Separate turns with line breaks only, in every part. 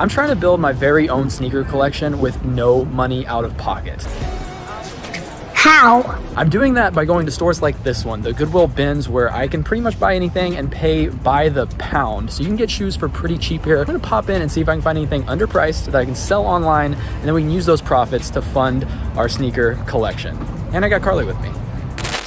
I'm trying to build my very own sneaker collection with no money out of pocket.
How?
I'm doing that by going to stores like this one, the Goodwill bins, where I can pretty much buy anything and pay by the pound. So you can get shoes for pretty cheap here. I'm gonna pop in and see if I can find anything underpriced that I can sell online, and then we can use those profits to fund our sneaker collection. And I got Carli with me.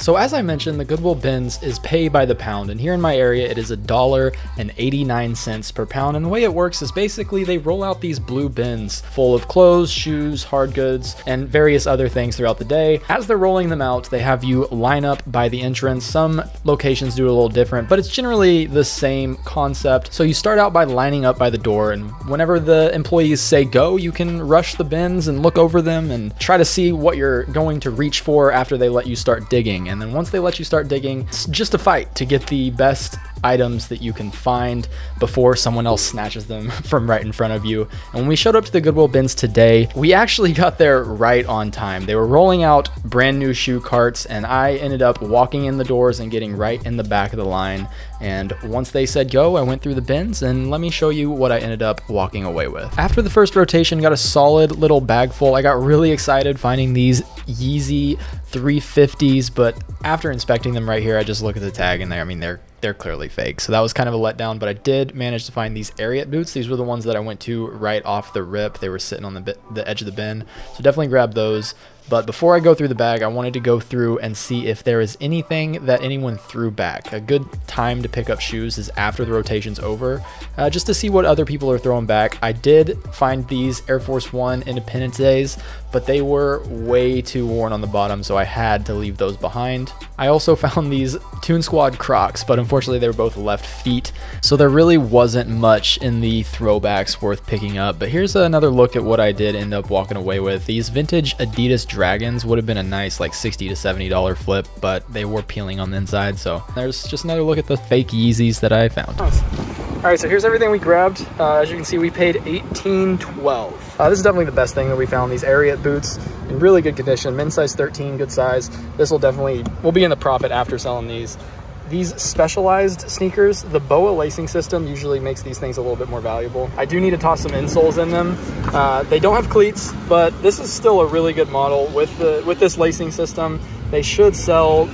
So as I mentioned, the Goodwill bins is pay by the pound, and here in my area it is a dollar and 89 cents per pound. And the way it works is basically they roll out these blue bins full of clothes, shoes, hard goods, and various other things throughout the day. As they're rolling them out, they have you line up by the entrance. Some locations do it a little different, but it's generally the same concept. So you start out by lining up by the door, and whenever the employees say go, you can rush the bins and look over them and try to see what you're going to reach for after they let you start digging. Then once they let you start digging, it's just a fight to get the best items that you can find before someone else snatches them from right in front of you. And when we showed up to the Goodwill bins today, we actually got there right on time. They were rolling out brand new shoe carts, and I ended up walking in the doors and getting right in the back of the line. And once they said go, I went through the bins, and let me show you what I ended up walking away with. After the first rotation, got a solid little bag full. I got really excited finding these Yeezy 350s, but after inspecting them right here, I just look at the tag and they, I mean, they're they're clearly fake. So that was kind of a letdown, but I did manage to find these Ariat boots. These were the ones that I went to right off the rip. They were sitting on the, the edge of the bin. So definitely grab those. But before I go through the bag, I wanted to go through and see if there is anything that anyone threw back. A good time to pick up shoes is after the rotation's over, uh, just to see what other people are throwing back. I did find these Air Force One Independence Days, but they were way too worn on the bottom, so I had to leave those behind. I also found these Toon Squad Crocs, but unfortunately they were both left feet, so there really wasn't much in the throwbacks worth picking up. But here's another look at what I did end up walking away with. These vintage Adidas Dragons would have been a nice like 60 to 70 dollar flip, but they were peeling on the inside. So there's just another look at the fake Yeezys that I found. All right, so here's everything we grabbed. Uh, as you can see, we paid 18.12. Uh, this is definitely the best thing that we found. These Ariat boots in really good condition. Men's size 13, good size. This will definitely, we'll be in the profit after selling these. These specialized sneakers, the BOA lacing system usually makes these things a little bit more valuable. I do need to toss some insoles in them. Uh, they don't have cleats, but this is still a really good model with the with this lacing system. They should sell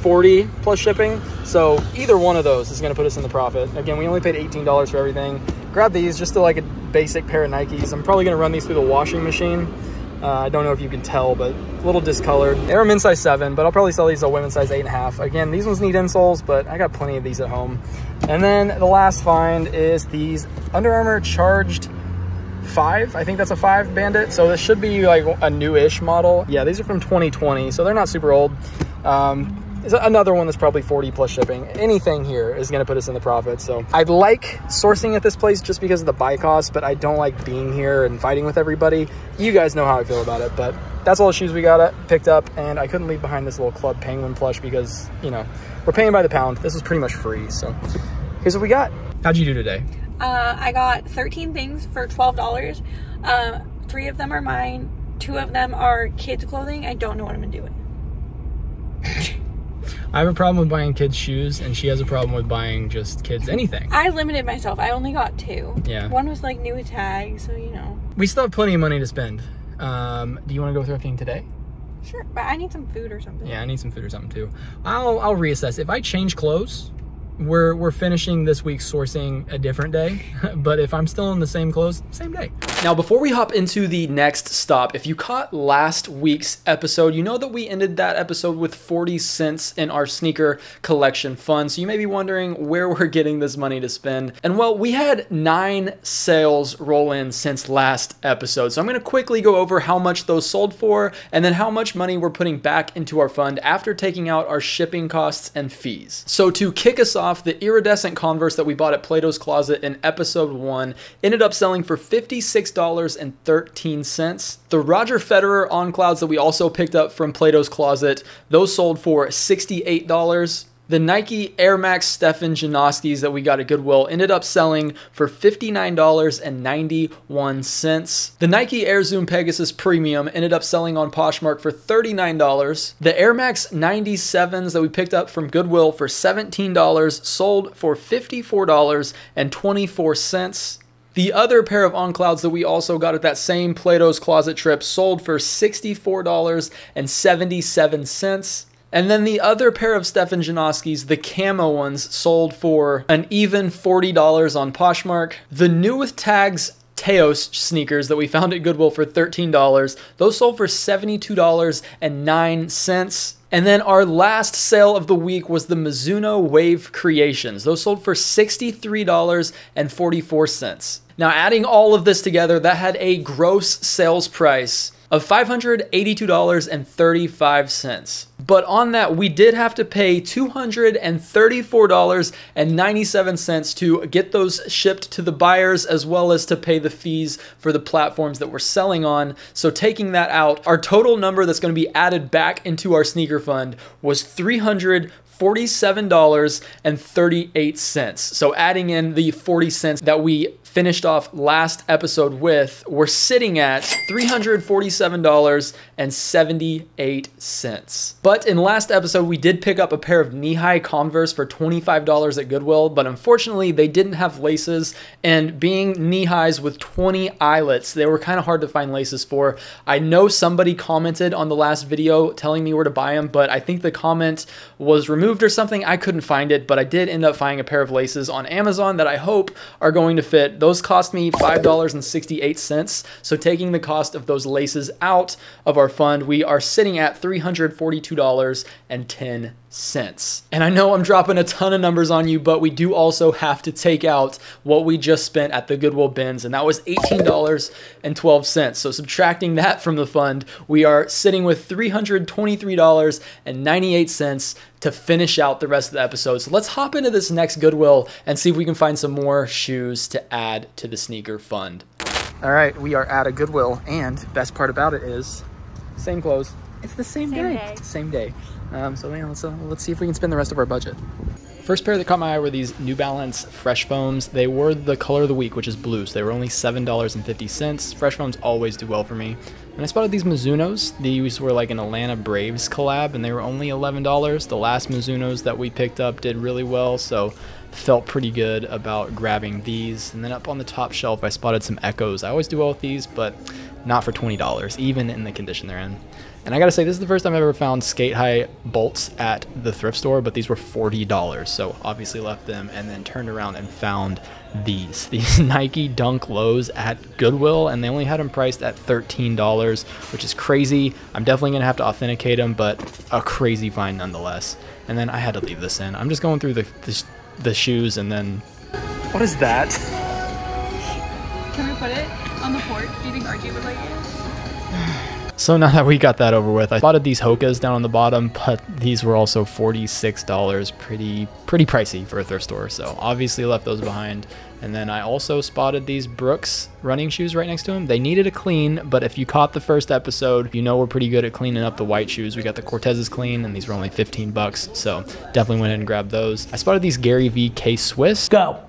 40 plus shipping. So either one of those is gonna put us in the profit. Again, we only paid $18 for everything. Grab these just to like a basic pair of Nikes. I'm probably gonna run these through the washing machine. Uh, I don't know if you can tell, but a little discolored. They're a men's size seven, but I'll probably sell these at women's size eight and a half. Again, these ones need insoles, but I got plenty of these at home. And then the last find is these Under Armour charged five. I think that's a five bandit. So this should be like a newish model. Yeah, these are from 2020, so they're not super old. Um, another one that's probably 40 plus shipping. Anything here is going to put us in the profit. So I like sourcing at this place just because of the buy cost, but I don't like being here and fighting with everybody. You guys know how I feel about it, but that's all the shoes we got picked up. And I couldn't leave behind this little Club Penguin plush because, you know, we're paying by the pound. This is pretty much free. So here's what we got. How'd you do today?
Uh, I got 13 things for $12. Uh, three of them are mine. Two of them are kids' clothing. I don't know what I'm going to do with.
I have a problem with buying kids shoes, and she has a problem with buying just kids anything.
I limited myself. I only got two.
Yeah.
One was like new with tag, so you know.
We still have plenty of money to spend. Um, do you want to go thrifting today?
Sure, but I need some food or something.
Yeah, I need some food or something too. I'll I'll reassess. If I change clothes, we're we're finishing this week's sourcing a different day but if i'm still in the same clothes same day now before we hop into the next stop if you caught last week's episode you know that we ended that episode with 40 cents in our sneaker collection fund. So you may be wondering where we're getting this money to spend. And well we had nine sales roll in since last episode. So i'm going to quickly go over how much those sold for and then how much money we're putting back into our fund after taking out our shipping costs and fees. So to kick us off the iridescent Converse that we bought at Plato's Closet in episode one ended up selling for $56.13. The Roger Federer on clouds that we also picked up from Plato's Closet, those sold for $68. The Nike Air Max Stefan Janoskis that we got at Goodwill ended up selling for $59.91. The Nike Air Zoom Pegasus Premium ended up selling on Poshmark for $39. The Air Max 97s that we picked up from Goodwill for $17 sold for $54.24. The other pair of On Clouds that we also got at that same Plato's Closet trip sold for $64.77. And then the other pair of Stefan Janoski's, the camo ones, sold for an even $40 on Poshmark. The new with tags Teos sneakers that we found at Goodwill for $13. Those sold for $72.09. And then our last sale of the week was the Mizuno Wave Creations. Those sold for $63.44. Now, adding all of this together, that had a gross sales price of $582.35. But on that, we did have to pay $234.97 to get those shipped to the buyers as well as to pay the fees for the platforms that we're selling on. So taking that out, our total number that's going to be added back into our sneaker fund was 300 $47.38. So adding in the 40 cents that we finished off last episode with, we're sitting at $347.78. But in last episode, we did pick up a pair of knee-high Converse for $25 at Goodwill, but unfortunately they didn't have laces and being knee-highs with 20 eyelets, they were kind of hard to find laces for. I know somebody commented on the last video telling me where to buy them, but I think the comment was removed or something. I couldn't find it, but I did end up finding a pair of laces on Amazon that I hope are going to fit. Those cost me $5.68. So taking the cost of those laces out of our fund, we are sitting at $342.10. And I know I'm dropping a ton of numbers on you, but we do also have to take out what we just spent at the Goodwill bins, and that was $18.12. So subtracting that from the fund, we are sitting with $323.98 to finish out the rest of the episode. So let's hop into this next Goodwill and see if we can find some more shoes to add to the sneaker fund. All right, we are at a Goodwill, and best part about it is same clothes. It's the same,
Same
day.
day.
Same day. Um, so yeah, let's uh, let's see if we can spend the rest of our budget. First pair that caught my eye were these New Balance Fresh Foams. They were the color of the week, which is blue. So they were only seven dollars and fifty cents. Fresh Foams always do well for me. And I spotted these Mizunos. These were like an Atlanta Braves collab, and they were only eleven dollars. The last Mizunos that we picked up did really well, so felt pretty good about grabbing these. And then up on the top shelf, I spotted some Eccos. I always do well with these, but not for $20, even in the condition they're in. And I gotta say, this is the first time I've ever found skate high bolts at the thrift store, but these were $40. So obviously left them and then turned around and found these. These Nike Dunk Lows at Goodwill, and they only had them priced at $13, which is crazy. I'm definitely gonna have to authenticate them, but a crazy find nonetheless. And then I had to leave this in. I'm just going through the, the, the shoes and then. What is that?
Can we put it on the porch? Do you think Archie would like it?
So now that we got that over with, I spotted these Hokas down on the bottom, but these were also $46, pretty pretty pricey for a thrift store. So obviously left those behind. And then I also spotted these Brooks running shoes right next to them. They needed a clean, but if you caught the first episode, you know we're pretty good at cleaning up the white shoes. We got the Cortezes clean, and these were only 15 bucks. So definitely went ahead and grabbed those. I spotted these Gary V K Swiss.
Go.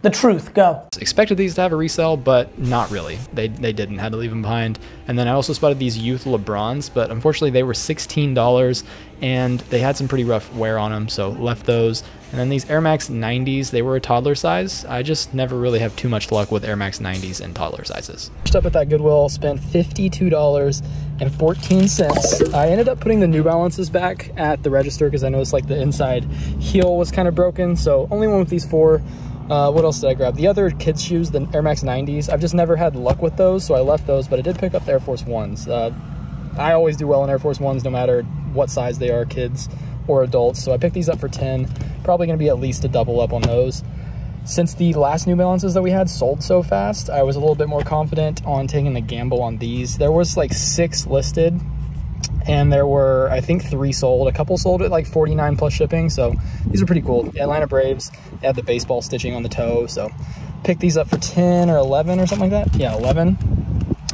The truth, go.
Expected these to have a resale, but not really. They, they didn't, had to leave them behind. And then I also spotted these Youth LeBrons, but unfortunately they were $16 and they had some pretty rough wear on them, so left those. And then these Air Max 90s, they were a toddler size. I just never really have too much luck with Air Max 90s in toddler sizes. First up at that Goodwill, spent $52.14. I ended up putting the New Balances back at the register because I noticed like the inside heel was kind of broken, so only one with these four. Uh, what else did I grab? The other kids' shoes, the Air Max 90s. I've just never had luck with those, so I left those, but I did pick up the Air Force Ones. Uh, I always do well in Air Force Ones, no matter what size they are, kids or adults. So I picked these up for 10. Probably gonna be at least a double up on those. Since the last New Balances that we had sold so fast, I was a little bit more confident on taking the gamble on these. There was like six listed and there were I think three sold. A couple sold at like 49 plus shipping, so these are pretty cool. The Atlanta Braves they had the baseball stitching on the toe, so picked these up for 10 or 11 or something like that. Yeah, 11.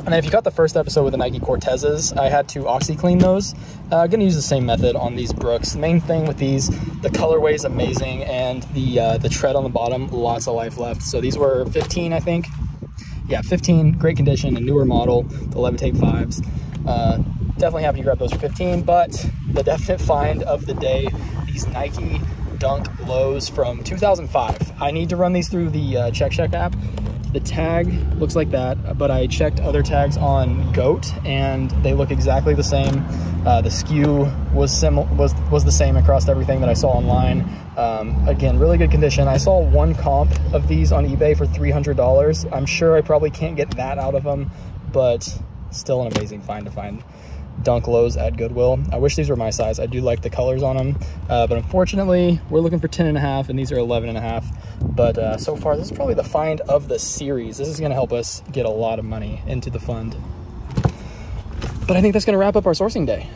And then if you got the first episode with the Nike Cortezes, I had to OxyClean those. Uh, I'm gonna use the same method on these Brooks. The main thing with these, the colorway is amazing, and the uh, the tread on the bottom, lots of life left. So these were 15, I think. Yeah, 15, great condition, a newer model, the Levitate 5s. Uh, definitely happy to grab those for 15, but the definite find of the day, these Nike Dunk Lows from 2005. I need to run these through the uh, CheckCheck app The tag looks like that, but I checked other tags on Goat and they look exactly the same. Uh, the SKU was sim was was the same across everything that I saw online. Um, again, really good condition. I saw one comp of these on eBay for $300. I'm sure I probably can't get that out of them, but still an amazing find to find dunk lows at Goodwill. I wish these were my size. I do like the colors on them, uh, but unfortunately we're looking for 10 and a half and these are 11 and a half. But uh, so far, this is probably the find of the series. This is gonna help us get a lot of money into the fund. But I think that's gonna wrap up our sourcing day.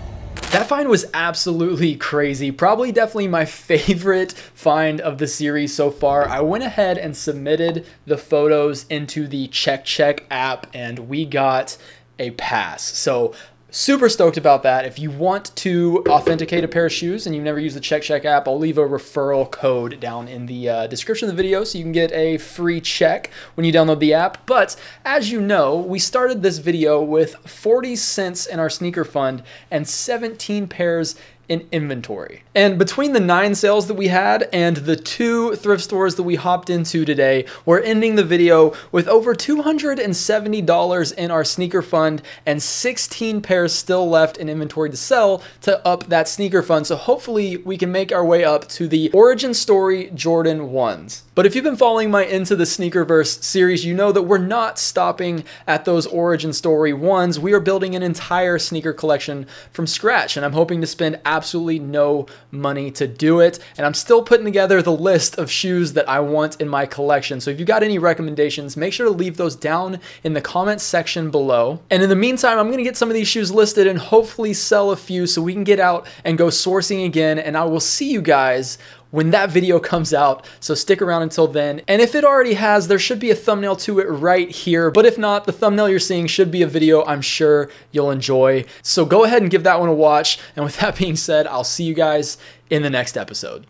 That find was absolutely crazy. Probably definitely my favorite find of the series so far. I went ahead and submitted the photos into the CheckCheck app and we got a pass. So super stoked about that. If you want to authenticate a pair of shoes and you've never used the CheckCheck app, I'll leave a referral code down in the uh, description of the video so you can get a free check when you download the app. But as you know, we started this video with 40 cents in our sneaker fund and 17 pairs in inventory. And between the nine sales that we had and the two thrift stores that we hopped into today, we're ending the video with over $270 in our sneaker fund and 16 pairs still left in inventory to sell to up that sneaker fund. So hopefully we can make our way up to the origin story Jordan 1s. But if you've been following my Into the Sneakerverse series, you know that we're not stopping at those origin story ones. We are building an entire sneaker collection from scratch, and I'm hoping to spend absolutely no money to do it. And I'm still putting together the list of shoes that I want in my collection. So if you got any recommendations, make sure to leave those down in the comments section below. And in the meantime, I'm gonna get some of these shoes listed and hopefully sell a few so we can get out and go sourcing again. And I will see you guys when that video comes out. So stick around until then. And if it already has, there should be a thumbnail to it right here. But if not, the thumbnail you're seeing should be a video I'm sure you'll enjoy. So go ahead and give that one a watch. And with that being said, I'll see you guys in the next episode.